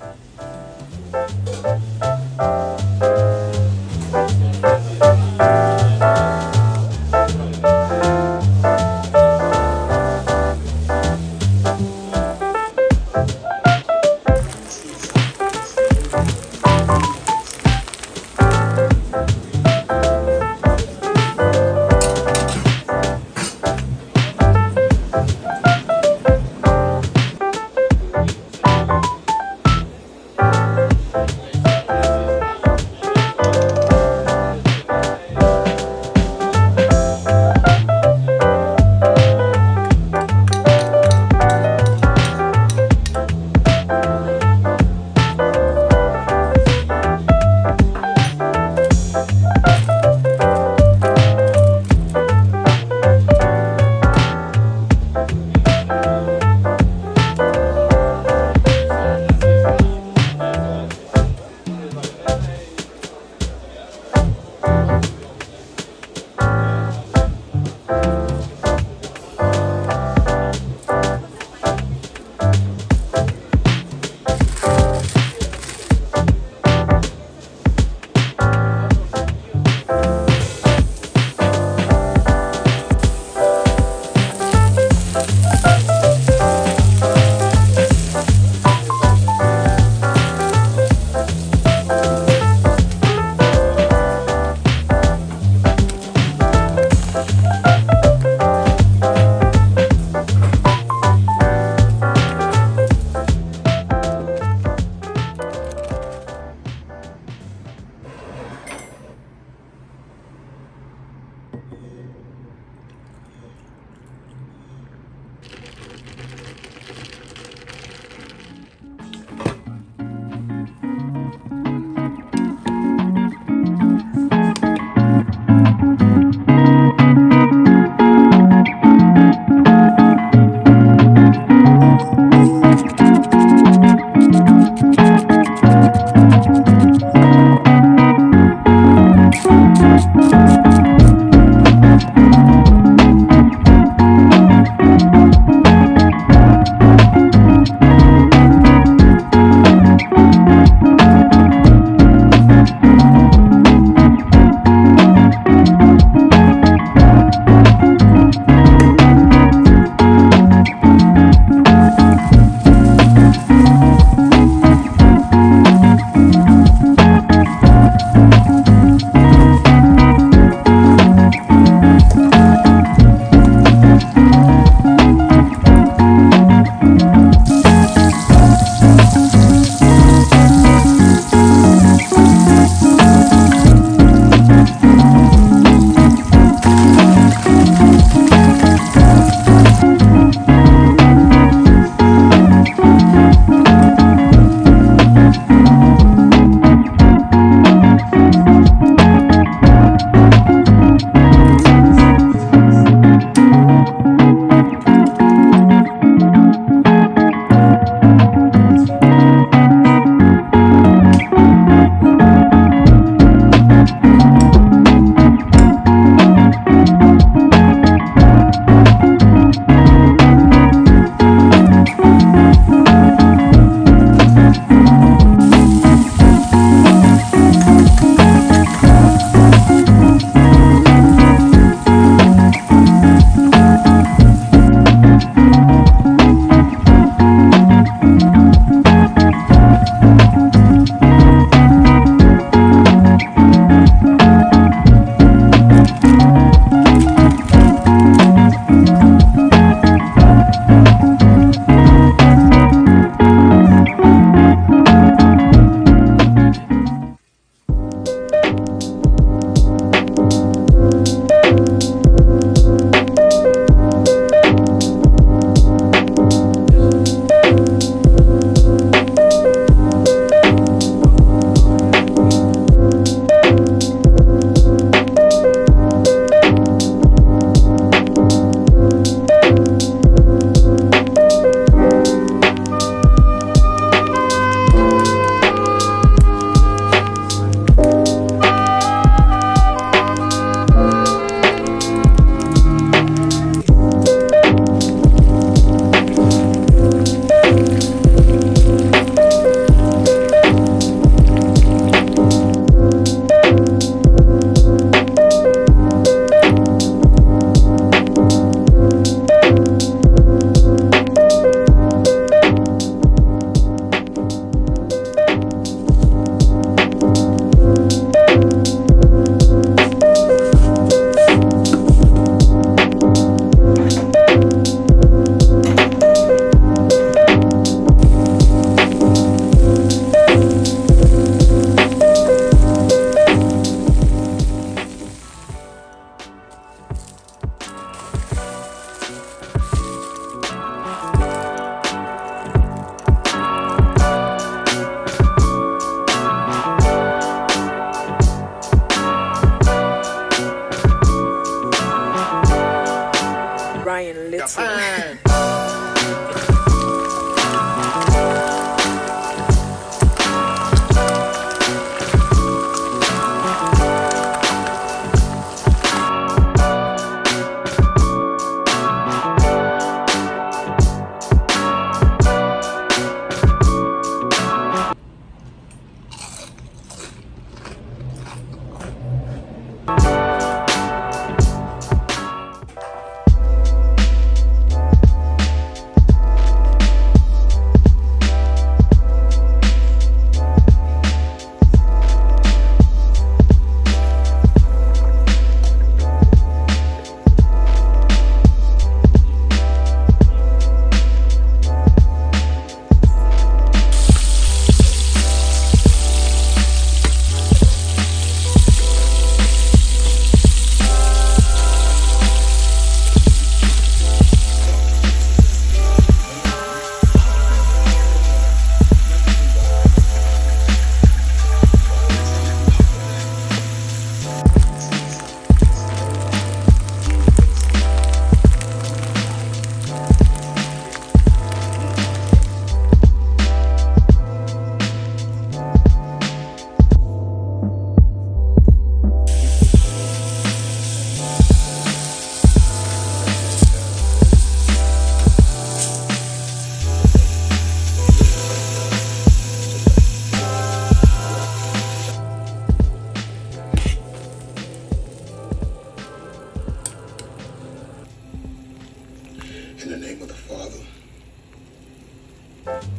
Thank you.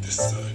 understood. Uh,